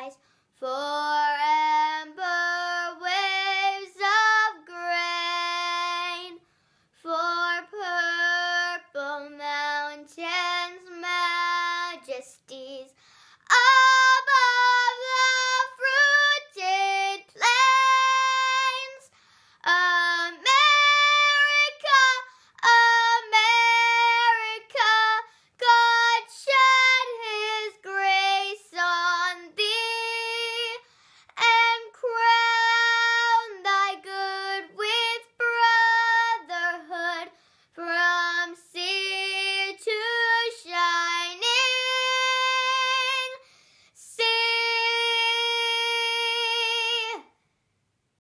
rise forever waves of grain. For purple mountains majesties